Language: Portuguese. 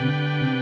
Música